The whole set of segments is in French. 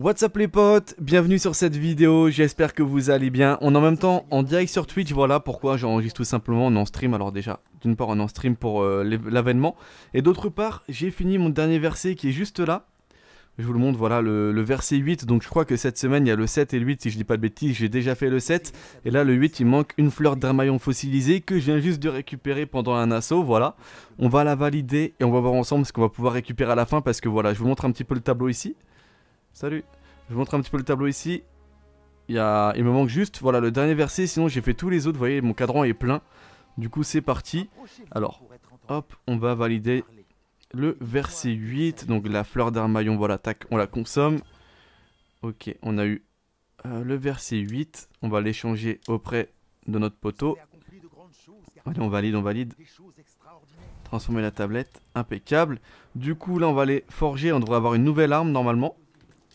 What's up les potes, bienvenue sur cette vidéo, j'espère que vous allez bien. On est en même temps en direct sur Twitch, voilà pourquoi j'enregistre tout simplement en stream. Alors déjà, d'une part on en stream pour euh, l'avènement, et d'autre part j'ai fini mon dernier verset qui est juste là. Je vous le montre, voilà le, verset 8, donc je crois que cette semaine il y a le 7 et le 8 si je dis pas de bêtises, j'ai déjà fait le 7. Et là le 8 il manque une fleur d'armaillon fossilisé que je viens juste de récupérer pendant un assaut, voilà. On va la valider et on va voir ensemble ce qu'on va pouvoir récupérer à la fin parce que voilà, je vous montre un petit peu le tableau ici. Salut. Je vous montre un petit peu le tableau ici. Il, me manque juste, voilà, le dernier verset. Sinon, j'ai fait tous les autres. Vous voyez, mon cadran est plein. Du coup, c'est parti. Alors, hop, on va valider le verset 8. Donc, la fleur d'armaillon, voilà, tac, on la consomme. Ok, on a eu euh, le verset 8. On va l'échanger auprès de notre poteau. Allez, on valide, on valide. Transformer la tablette, impeccable. Du coup, là, on va aller forger. On devrait avoir une nouvelle arme, normalement.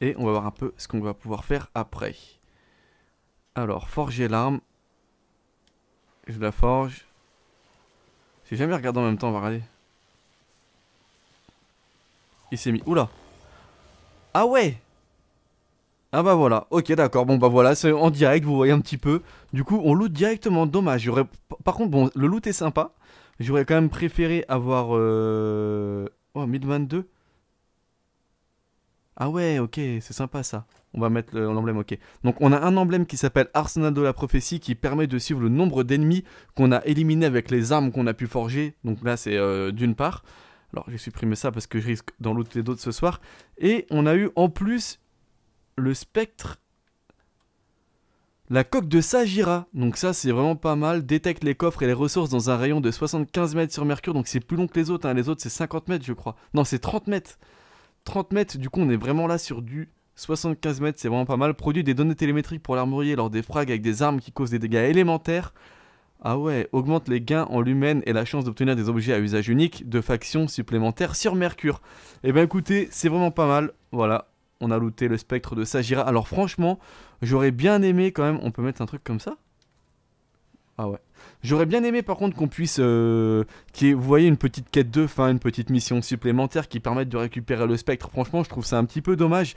Et on va voir un peu ce qu'on va pouvoir faire après. Alors, forger l'arme. Je la forge. J'ai jamais regardé en même temps, on va regarder. Il s'est mis... Oula Ah ouais ah bah voilà, ok d'accord, bon bah voilà, c'est en direct, vous voyez un petit peu. Du coup, on loot directement, dommage. Par contre, bon, le loot est sympa. J'aurais quand même préféré avoir... Euh... Oh, 1022 ah ouais, ok, c'est sympa ça. On va mettre l'emblème, ok. Donc on a un emblème qui s'appelle Arsenal de la prophétie qui permet de suivre le nombre d'ennemis qu'on a éliminés avec les armes qu'on a pu forger. Donc là c'est euh, d'une part. Alors j'ai supprimé ça parce que je risque d'en looter d'autres ce soir. Et on a eu en plus le spectre la coque de Sagira, donc ça c'est vraiment pas mal, détecte les coffres et les ressources dans un rayon de 75 mètres sur Mercure, donc c'est plus long que les autres, hein. les autres c'est 50 mètres je crois. Non c'est 30 mètres. 30 mètres, du coup on est vraiment là sur du 75 mètres, c'est vraiment pas mal. Produit des données télémétriques pour l'armurier lors des frags avec des armes qui causent des dégâts élémentaires. Ah ouais, augmente les gains en lumen et la chance d'obtenir des objets à usage unique de factions supplémentaires sur Mercure. Et eh ben écoutez, c'est vraiment pas mal. Voilà, on a looté le spectre de Sagira. Alors franchement, j'aurais bien aimé quand même, on peut mettre un truc comme ça? Ah ouais. J'aurais bien aimé par contre qu'on puisse, euh, vous voyez, une petite quête de fin, une petite mission supplémentaire qui permette de récupérer le spectre. Franchement, je trouve ça un petit peu dommage.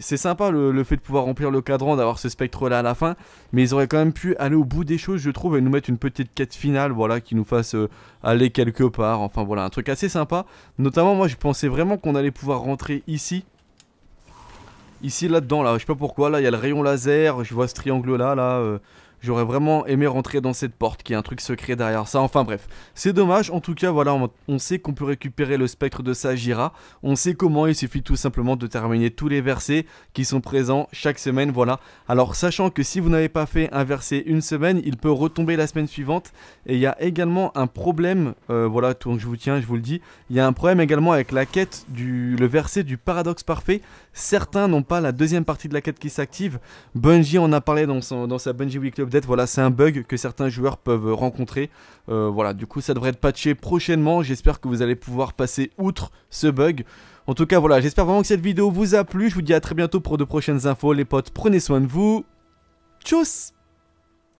C'est sympa le, fait de pouvoir remplir le cadran, d'avoir ce spectre là à la fin, mais ils auraient quand même pu aller au bout des choses, je trouve, et nous mettre une petite quête finale, voilà, qui nous fasse euh, aller quelque part. Enfin voilà, un truc assez sympa. Notamment, moi, je pensais vraiment qu'on allait pouvoir rentrer ici. Ici, là-dedans, là, je sais pas pourquoi, là, il y a le rayon laser, je vois ce triangle là, là. Euh, J'aurais vraiment aimé rentrer dans cette porte qui a un truc secret derrière ça. Enfin bref, c'est dommage. En tout cas, voilà, on, sait qu'on peut récupérer le spectre de Sagira. On sait comment. Il suffit tout simplement de terminer tous les versets qui sont présents chaque semaine. Voilà. Alors, sachant que si vous n'avez pas fait un verset une semaine, il peut retomber la semaine suivante. Et il y a également un problème. Euh, voilà, donc je vous tiens, je vous le dis. Il y a un problème également avec la quête du le verset du paradoxe parfait. Certains n'ont pas la deuxième partie de la quête qui s'active. Bungie en a parlé dans, son, dans sa Bungie Weekly Voilà, c'est un bug que certains joueurs peuvent rencontrer. Euh, voilà, du coup, ça devrait être patché prochainement. J'espère que vous allez pouvoir passer outre ce bug. En tout cas, voilà, j'espère vraiment que cette vidéo vous a plu. Je vous dis à très bientôt pour de prochaines infos. Les potes, prenez soin de vous. Tchuss